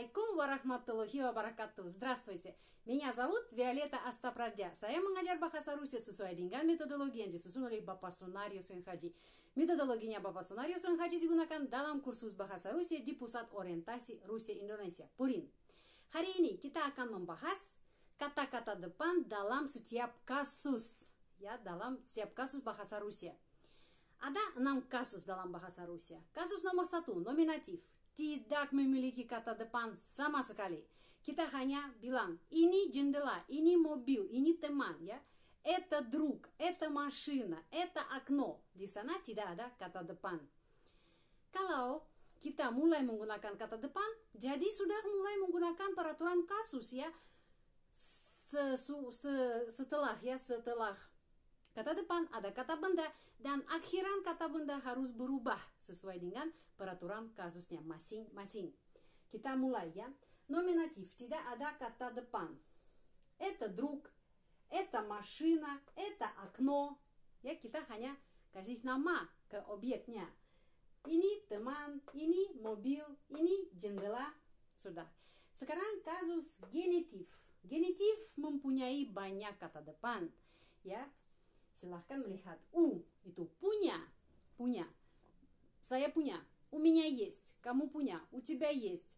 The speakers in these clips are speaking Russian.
алейкум ва рахматуллахи ва баракату. Здравствуйте. Меня зовут Виолетта Астапрадя. Сая мангаджар бахасарусе сусуайдинган методология сусунули бапасунарию суинхаджи. Методология бапасунарию суинхаджи дигунакан далам курсус бахасарусе дипусат ориентаси Русия Индонезия. Пурин. Харини кита акан мамбахас ката ката депан далам сутьяб касус. Я далам сутьяб касус бахасарусия. Ада нам касус далам бахасарусия. Касус номер сату, номинатив. Tidak memiliki kata depan sama sekali. Kita hanya bilang, ini jendela, ini mobil, ini teman, ya. Это друг, это машина, это окно. Di sana tidak ada kata depan. Kalau kita mulai menggunakan kata depan, jadi sudah mulai menggunakan peraturan kasus ya. setelah ya, setelah Kata depan ada kata benda dan akhiran kata benda harus berubah sesuai dengan peraturan kasusnya masing-masing. Kita mulai ya. Nominativ tidak ada kata depan. Это друг, это машина, это окно. Ya, kita hanya kasih nama ke objeknya. Ini teman, ini mobil, ini jendela. Sudah. Sekarang kasus genitif. Genitif mempunyai banyak kata depan. Ya, silahkan melihat u uh, itu punya punya saya punya у меня есть kamu punya у тебя есть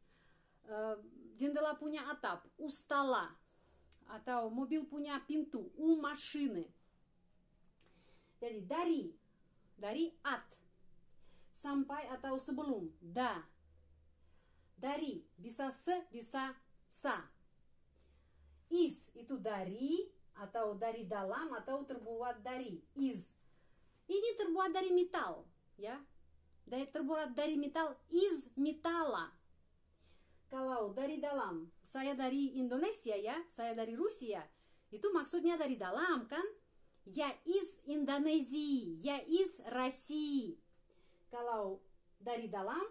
jendela punya atap у стола atau mobil punya pintu у машины jadi dari dari at sampai atau sebelum da dari bisa se bisa sa is itu dari atau dari dalam atau terbuat dari из. Ini terbuat dari metal, ya. Dari terbuat dari metal из металла. Kalau dari dalam, saya dari Indonesia ya, saya dari Rusia. Itu maksudnya dari dalam kan? Я из Индонезии, я из России. Kalau dari dalam,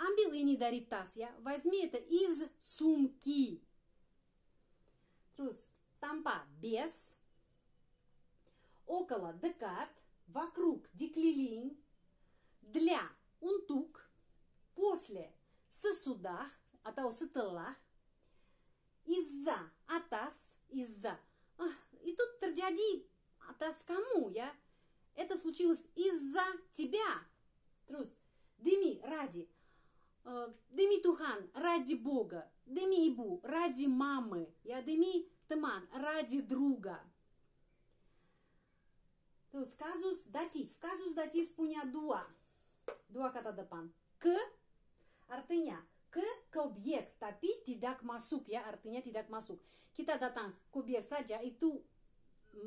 ambil ini dari tas ya, возьми это из сумки. Terus, Тампа без. Около декат Вокруг деклилин Для унтук. После сосудах. Атау сытылах. Из-за атас. Из-за. И тут трджади атас кому я? Это случилось из-за тебя. Трус. Дыми ради. Э, дыми Тухан, ради Бога. Дыми Ибу, ради мамы. Я дыми Тыман, ради друга. Тоест, казус датив. Казус датив punya dua. Dua kata depan. Ke, artinya ke ke obyek, tapi tidak masuk ya, artinya tidak masuk. Kita datang ke obyek saja, itu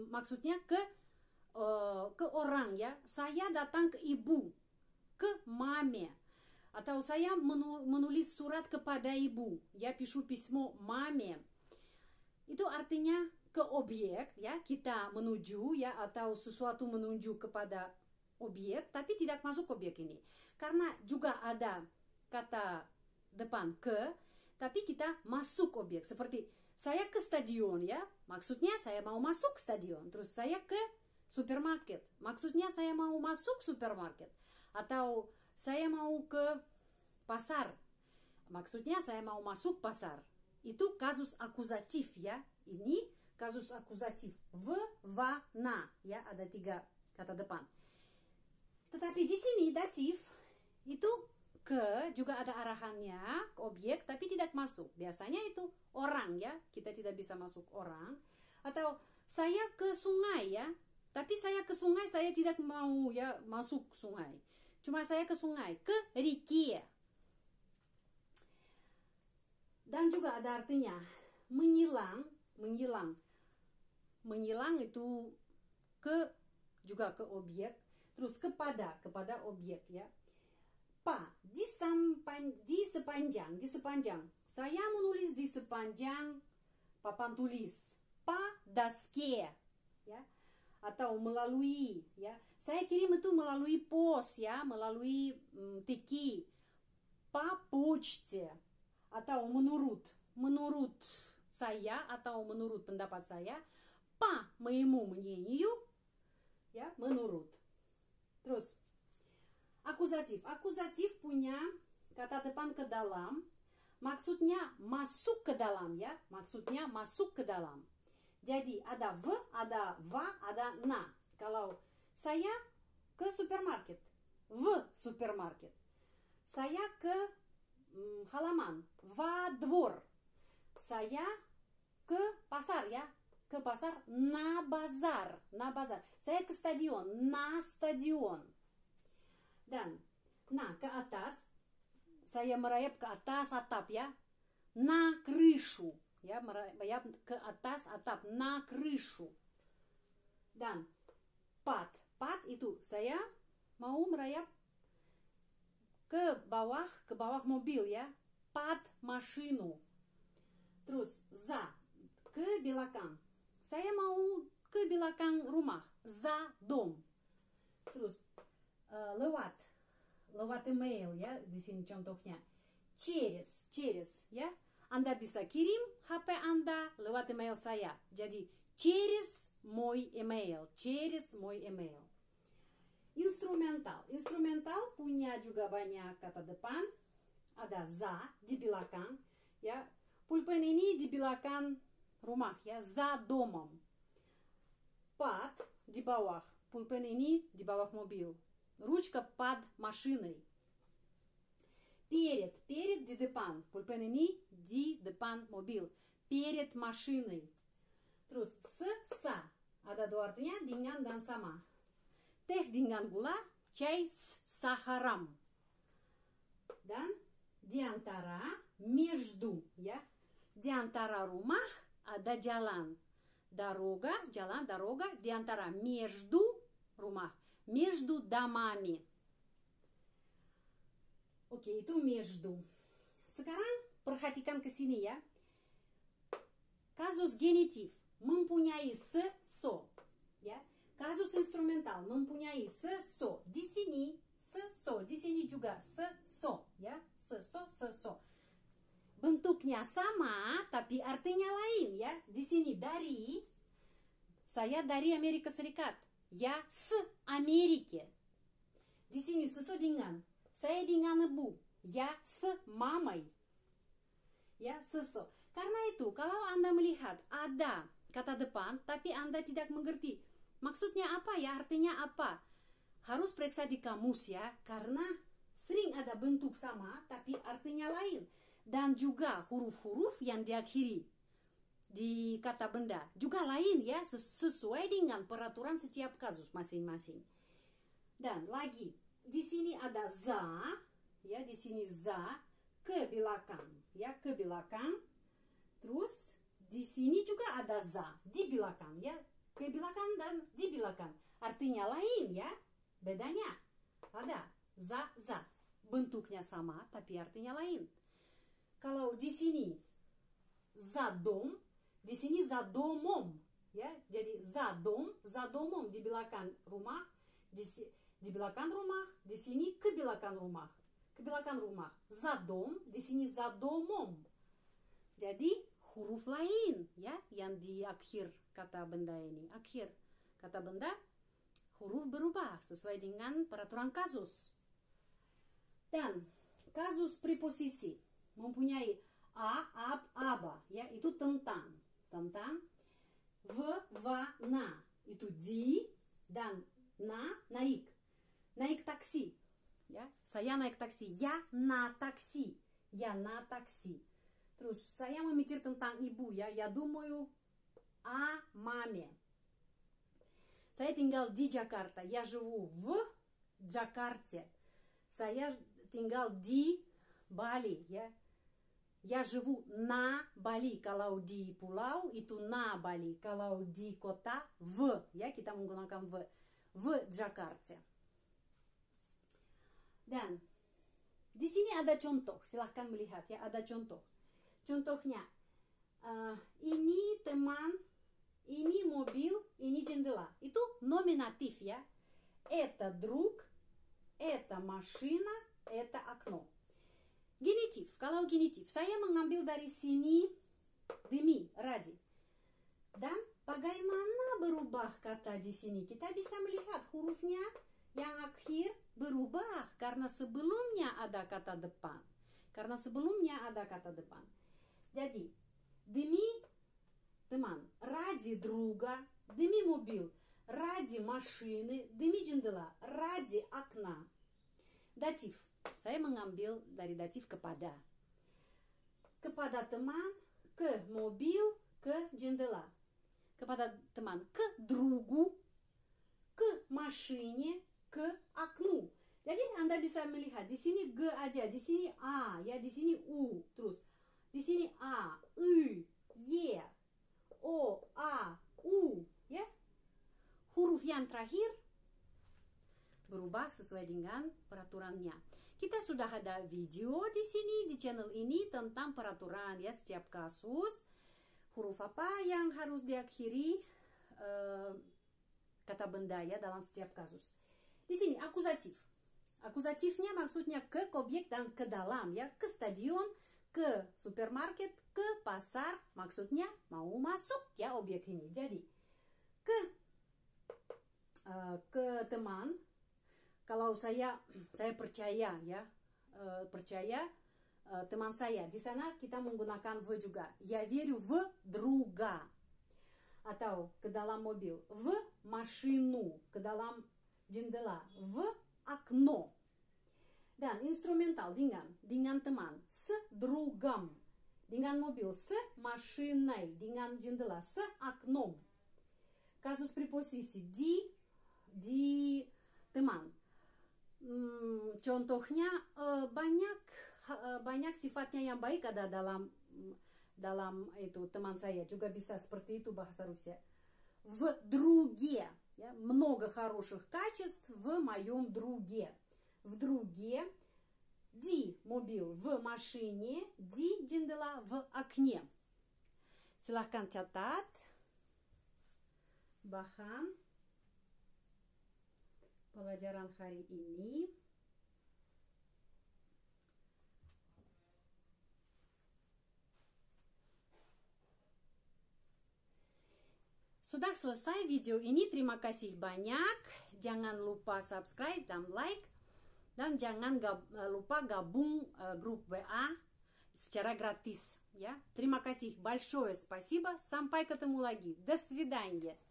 maksudnya ke uh, ke orang ya. Saya datang ke ibu, к маме. Атаусая мену, менулис сурат капада ибу. Я пишу письмо маме. itu artinya ke objek ya kita menuju ya atau sesuatu menuju kepada objek tapi tidak masuk objek ini karena juga ada kata depan ke tapi kita masuk objek seperti saya ke stadion ya maksudnya saya mau masuk stadion terus saya ke supermarket maksudnya saya mau masuk supermarket atau saya mau ke pasar maksudnya saya mau masuk pasar itu e kasus akusatif ya. Ini e kasus akusatif. na ya, ada tiga kata depan. Tetapi di sini datif itu e ke juga ada arahannya ke objek tapi tidak masuk. Biasanya itu orang ya, kita tidak bisa masuk orang. Atau saya ke sungai ya, tapi saya ke sungai saya tidak mau ya masuk sungai. Cuma saya ke sungai, ke Rikia. Dan juga ada artinya menyilang, menyilang. Menyilang itu ke juga ke objek, terus kepada, kepada objek ya. Pa, di, sampan, di sepanjang, di sepanjang. Saya menulis di sepanjang papan tulis. Pa daske, ya. Atau melalui, ya. Saya kirim itu melalui pos, ya, melalui mm, tiki. pa почте. atau menurut menurut saya atau menurut pendapat saya по моему мнению ya menurut terus akuzatif akuzatif punya kata depan ke dalam maksudnya masuk ke dalam ya maksudnya masuk ke dalam jadi ada v ada va ada na kalau saya ke supermarket в супермаркет saya ke халаман. Во двор. Сая к пасар. Я к пасар на базар. На базар. Сая к стадион. На стадион. да На к атас. Сая мараеп к атас атап. Я на крышу. Я, я к атас атап. На крышу. да Пат. Пат и ту. Сая маум раяб к бавах, к бавах мобил, я под машину. Трус, за, к белакам. Saya mau ke belakang rumah, за дом. Terus, uh, lewat, lewat email ya, di sini contohnya. Через, через, ya. Anda bisa kirim HP Anda lewat email saya. Jadi, через мой email, через мой email. Instrumental. Instrumental punya juga banyak kata depan. Ada za di belakang. Ya, pulpen ini di belakang rumah ya, za domom. Под di bawah. Pulpen ini di bawah mobil. Ручка под машиной. Перед. Перед di depan. Pulpen ini di depan mobil. Перед машиной. Terus se sa. Ada dua artinya dengan dan sama тех дингангула чай с сахаром. Да? Диантара между. Я. Диантара румах, а да джалан. Дорога, джалан, дорога, диантара между румах, между домами. Okey, то между. Sekarang perhatikan ke я? Казус генитив. genitif mempunyai se mempunyai seso di sini seso di sini juga seso ya seso seso bentuknya sama tapi artinya lain ya di sini dari saya dari Amerika Serikat ya se Amerika di sini seso dengan saya dengan ibu ya se mamai ya seso karena itu kalau anda melihat ada kata depan tapi anda tidak mengerti Maksudnya apa ya? Artinya apa? Harus periksa di kamus ya, karena sering ada bentuk sama tapi artinya lain. Dan juga huruf-huruf yang diakhiri di kata benda juga lain ya, sesuai dengan peraturan setiap kasus masing-masing. Dan lagi, di sini ada za, ya di sini za ke belakang, ya ke belakang. Terus di sini juga ada za di belakang ya Kebelakan dan di belakang. Artinya lain ya. Bedanya ada za za. Bentuknya sama tapi artinya lain. Kalau di sini za dom, di sini za domom ya. Jadi za dom, za domom di belakang rumah, di di belakang rumah, di sini ke belakang rumah. Ke belakang rumah. Za dom, di sini za domom. Jadi huruf lain ya yang di akhir kata benda ini akhir kata benda huruf berubah sesuai dengan peraturan kasus dan kasus preposisi mempunyai a ab aba ya itu tentang tentang v va na itu di dan na naik naik taksi ya saya naik taksi ya na taksi ya na taksi Друзі, să ia mă mitir там ibuia, я думаю о маме. Să ia tingal di Джакарта, я живу в Джакарте. Să ia tingal di Бали, я я живу на Бали, калауди пулау, и ту на Бали, калауди кота в, я китам гонакам в, в Джакарте. Dan, di sini ada contoh, silahkan melihat ya, ada contoh. Чунтохня. Ini teman, ini mobil, ini jendela. И тут номинатив я. Это друг, это машина, это окно. Генитив, kalau genitif. Saya mengambil dari sini demi, ради. Dan bagaimana berubah kata di sini? Kita bisa melihat hurufnya yang akhir berubah karena sebelumnya ada kata depan. Karena sebelumnya ada kata depan дяди, дыми дыман ради друга, дыми мобил ради машины, дыми джиндела ради окна. Датив. Saya mengambil dari datif kepada. Kepada teman, ke mobil, к джиндела. Kepada teman, к другу, к машине, к окну. Jadi Anda bisa melihat di sini G aja, di sini A, ya di sini U terus. Di sini a, u y, o, a, u, ya. Huruf yang terakhir berubah sesuai dengan peraturannya. Kita sudah ada video di sini di channel ini tentang peraturan ya setiap kasus huruf apa yang harus diakhiri uh, kata benda ya dalam setiap kasus. Di sini akusatif. Akusatifnya maksudnya ke objek dan ke dalam ya, ke stadion ke supermarket, ke pasar, maksudnya mau masuk ya objek ini. Jadi ke uh, ke teman, kalau saya saya percaya ya uh, percaya uh, teman saya di sana kita menggunakan v juga. Я верю в друга atau ke dalam mobil, в машину, ke dalam jendela, в окно. Dan инструментал dengan, dengan teman, с другом, dengan mobil, с машиной, dengan jendela, с окном. Казус препосиси ди, ди teman. Contohnya banyak banyak sifatnya yang baik ada dalam dalam itu teman saya juga bisa seperti itu bahasa Rusia. В друге, много хороших качеств в моем друге в друге, ди мобил в машине, ди джиндела в окне. Силахкан чатат, бахан, паваджаран хари ини. Sudah selesai video ini, terima kasih banyak. Jangan lupa subscribe dan like. dan jangan gab, eh, lupa gabung eh, grup WA secara gratis. ya. Terima kasih большое спасибо. Sampai ketemu lagi. До свидания.